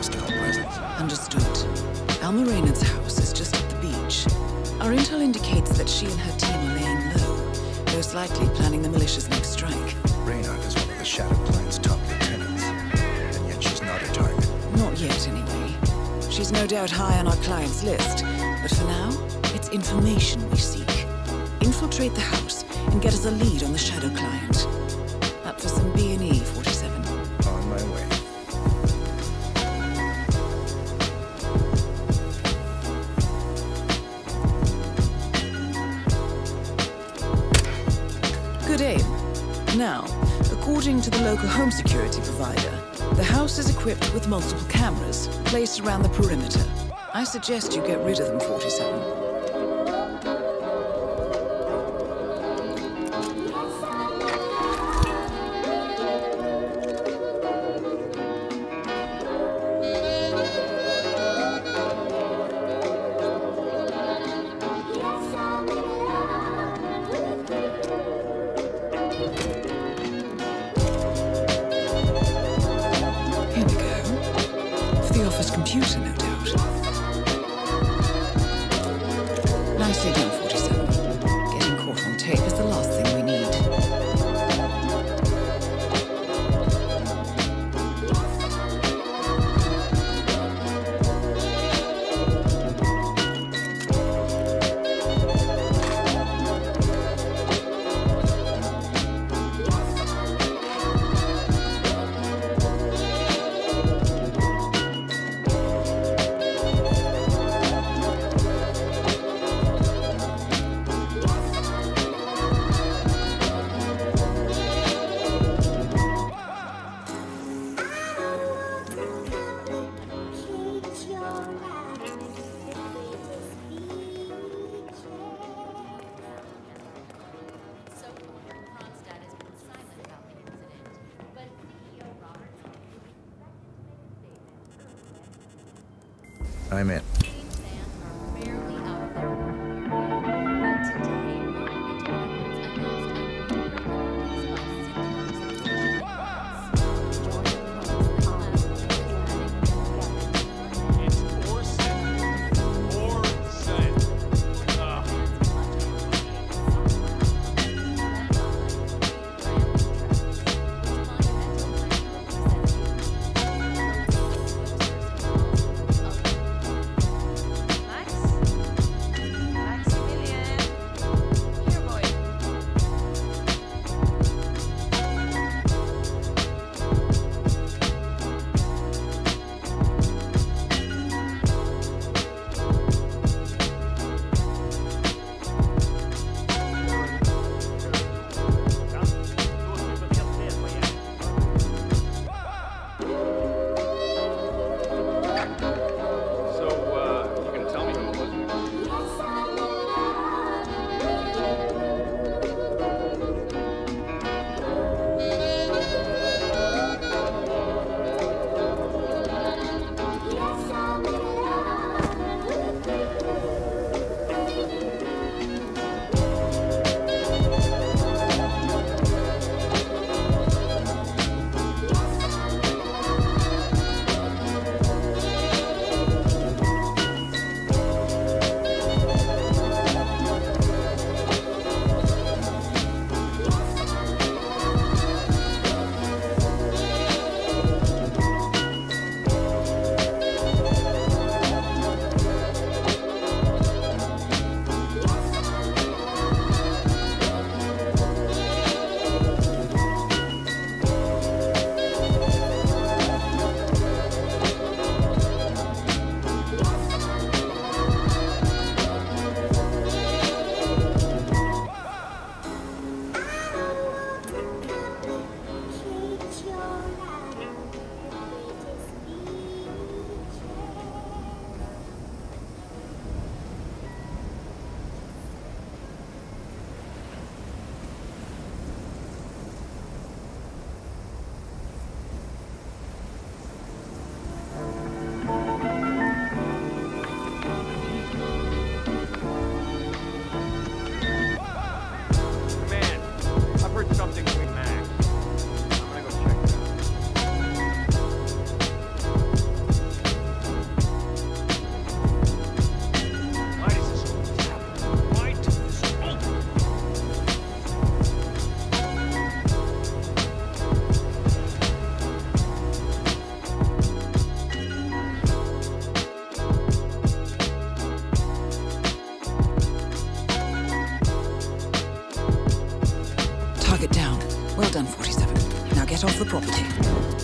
hostile presence. Understood. Alma Reynard's house is just at the beach. Our intel indicates that she and her team are laying low, most likely planning the militia's next strike. Reynard is one of the Shadow Client's top lieutenants, and yet she's not a target. Not yet, anyway. She's no doubt high on our client's list, but for now, it's information we seek. Infiltrate the house and get us a lead on the Shadow Client. Up for some B&E, 47. According to the local home security provider, the house is equipped with multiple cameras placed around the perimeter. I suggest you get rid of them, 47. Computer, no doubt. Nicely done, 47. I'm in. Off the property.